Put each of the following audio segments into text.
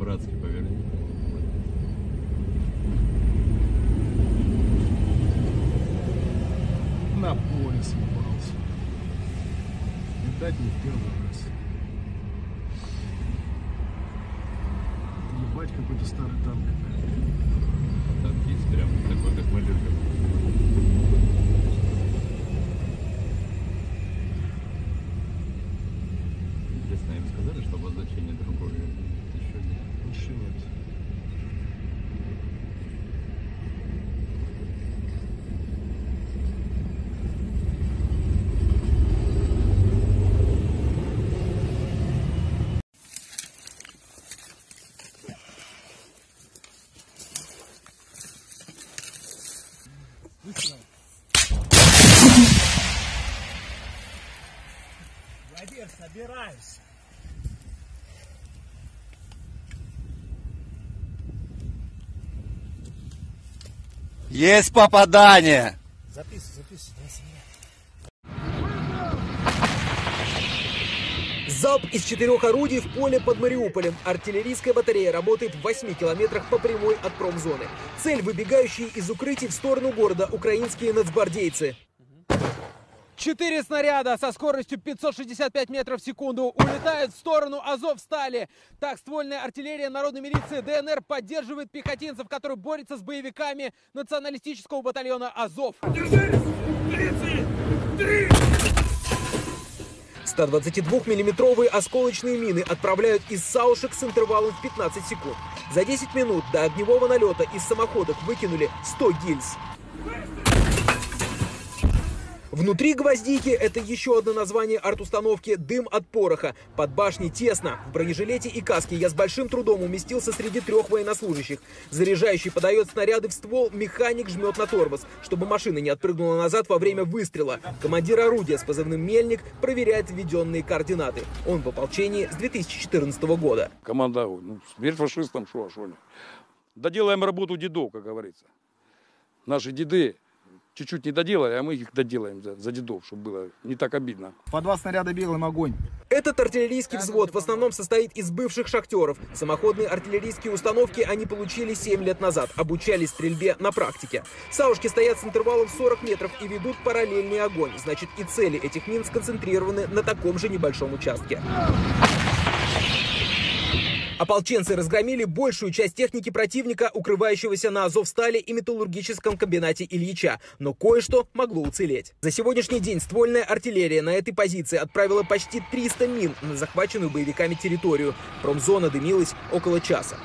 по-братски поверни. На поле собрался. Летать не в первый раз. Ебать какой-то старый танк. Танк есть прям. Владимир, собирайся. Есть попадание! Записывай, записывай. Залп из четырех орудий в поле под Мариуполем. Артиллерийская батарея работает в 8 километрах по прямой от промзоны. Цель – выбегающие из укрытий в сторону города украинские нацгвардейцы. Четыре снаряда со скоростью 565 метров в секунду улетают в сторону Азовстали. Так, ствольная артиллерия народной милиции ДНР поддерживает пехотинцев, которые борются с боевиками националистического батальона Азов. 122-миллиметровые осколочные мины отправляют из саушек с интервалом в 15 секунд. За 10 минут до огневого налета из самоходок выкинули 100 гильз. Внутри гвоздики это еще одно название арт-установки «Дым от пороха». Под башней тесно. В бронежилете и каске я с большим трудом уместился среди трех военнослужащих. Заряжающий подает снаряды в ствол, механик жмет на тормоз, чтобы машина не отпрыгнула назад во время выстрела. Командир орудия с позывным «Мельник» проверяет введенные координаты. Он в ополчении с 2014 года. Команда, ну, смерть фашистам, что, а что не. Доделаем работу дедов, как говорится. Наши деды чуть-чуть не доделали, а мы их доделаем за, за дедов, чтобы было не так обидно. По два снаряда белым огонь. Этот артиллерийский взвод в основном состоит из бывших шахтеров. Самоходные артиллерийские установки они получили 7 лет назад, обучались стрельбе на практике. Саушки стоят с интервалом 40 метров и ведут параллельный огонь. Значит, и цели этих мин сконцентрированы на таком же небольшом участке. Ополченцы разгромили большую часть техники противника, укрывающегося на Азовстале и металлургическом комбинате Ильича. Но кое-что могло уцелеть. За сегодняшний день ствольная артиллерия на этой позиции отправила почти 300 мин на захваченную боевиками территорию. Промзона дымилась около часа.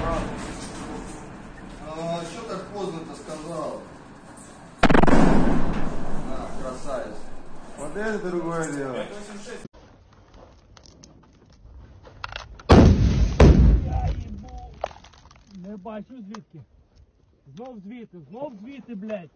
А, Это другое дело. Не бачу звідки. Знов звідти, знов звідти, блядь.